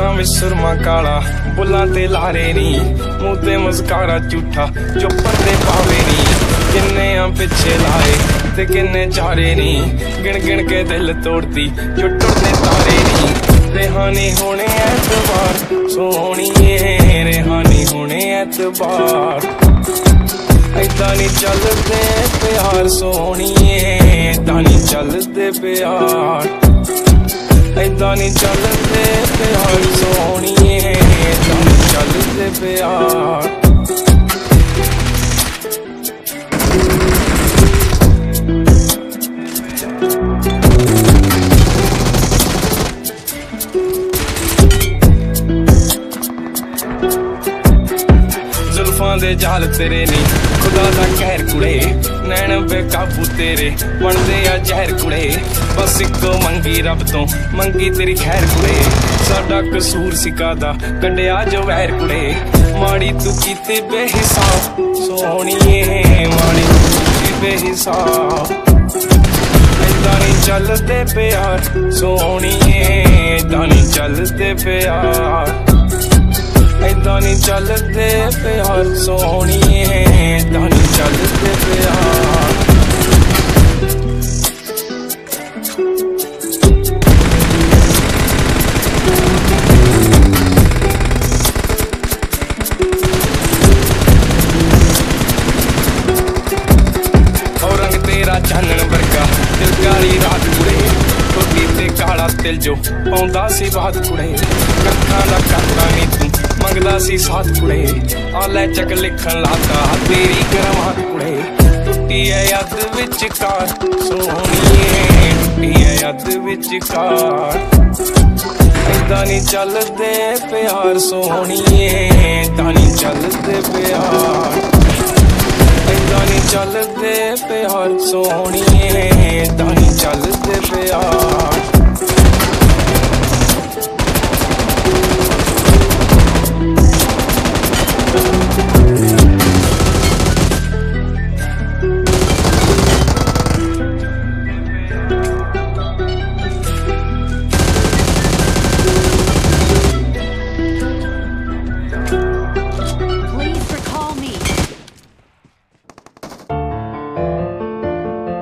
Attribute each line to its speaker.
Speaker 1: ਅੱਖਾਂ ਵਿੱਚ ਸੁਰਮਾ ਕਾਲਾ। ਬੁੱਲਾਂ ਤੇ ਲਾਰੇ ਨਹੀਂ ਮੂੰਹ ਤੇ ਮੁਸਕਾਰਾ ਝੂਠਾ ਜੋ ਪਰਦੇ ਪਾਵੇ ਨਹੀਂ ਕਿੰਨੇ ਆ ਪਿੱਛੇ ਲਾਏ ਤੇ ਕਿੰਨੇ ਚਾਰੇ ਨਹੀਂ ਗਿਣ ਗਿਣ ਕੇ ਦਿਲ ਤੋੜਦੀ ਜੋ ਟੁੱਟਦੇ ਤਾਰੇ ਨਹੀਂ ਰਿਹਾਨੀ ਹੋਣੇ ਐਤਵਾਰ, ਸੋਹਣੀਏ ਰਿਹਾਨੀ ਹੋਣੇ ਐਤਵਾਰ। ਏਦਾਂ ਨਹੀਂ ਚੱਲਦੇ ਪਿਆਰ, ਸੋਹਣੀਏ, ਏਦਾਂ ਨਹੀਂ ਚੱਲਦੇ ਪਿਆਰ। ਏਦਾਂ ਨਹੀਂ ਚੱਲਦੇ ਪਿਆਰ ਸੋਹਣੀਏ ਏਦਾਂ ਚੱਲਦੇ ਪਿਆਰ। ਦੇ ਜਾਲ ਤੇਰੇ ਨਹੀਂ ਖੁਦਾ ਦਾ ਕਹਿਰ ਕੁੜੇ, ਨੈਣ ਬੇਕਾਬੂ ਤੇਰੇ। ਬਣਦੇ ਆ ਜ਼ਹਿਰ ਕੁੜੇ, ਬਸ ਇੱਕੋ ਮੰਗੀ ਰੱਬ ਤੋਂ, ਮੰਗੀ ਤੇਰੀ ਖੈਰ ਕੁੜੇ। ਸਾਡਾ ਕਸੂਰ ਸਿਕਾਦਾ ਕੱਢਿਆ ਜੋ ਵਹਿਰ ਕੁੜੇ। ਮਾੜੀ ਤੂੰ ਕੀਤੀ ਬੇਹਿਸਾਬ ਸੋਹਣੀਏ ਮਾੜੀ ਤੂੰ ਕੀਤੀ ਬੇਹਿਸਾਬ ਏਦਾਂ ਚੱਲਦੇ ਪਿਆਰ ਸੋਹਣੀਏ ਏਦਾਂ ਚੱਲਦੇ ਪਿਆਰ। ਏਦਾਂ ਨਹੀਂ ਚੱਲਦੇ ਪਿਆਰ ਸੋਹਣੀਏ ਏਦਾਂ ਨਹੀਂ ਚੱਲਦੇ ਪਿਆਰ ਉਹ ਤੇਰਾ ਚਾਨਣ ਵਰਗਾ ਦਿਲ ਕਾਲੀ ਰਾਤ ਕੁੜੇ ਟੋਟੀ ਤੇ ਕਾਲਾ ਤਿਲ ਜੋ ਪਾਉਂਦਾ ਸੀ ਬਾਤ ਕੁੜੇ। ਕੱਖਾਂ ਦਾ ਕਰਦਾ ਨਹੀਂ ਤੂੰ ਮੰਗਦਾ ਸੀ ਸਾਥ ਕੁੜੇ। ਆ ਲੈ ਚੱਕ ਲਿਖਣ ਲਾਤਾ ਤੇਰੀ ਕਰਮਾਤ ਕੁੜੇ। ਟੁੱਟੀ ਐ ਯੱਦ ਵਿੱਚ ਕਾਰ ਸੋਹਣੀਏ ਟੁੱਟੀ ਐ ਯੱਦ ਵਿੱਚ ਕਾਰ ਏਦਾਂ ਨਹੀਂ ਚੱਲਦੇ ਪਿਆਰ ਸੋਹਣੀਏ ਏਦਾਂ ਨਹੀਂ ਚੱਲਦੇ ਪਿਆਰ। ਏਦਾਂ ਨਹੀਂ ਚੱਲਦੇ ਪਿਆਰ ਸੋਹਣੀਏ ਏਦਾਂ ਨਹੀਂ ਚੱਲਦੇ ਪਿਆਰ।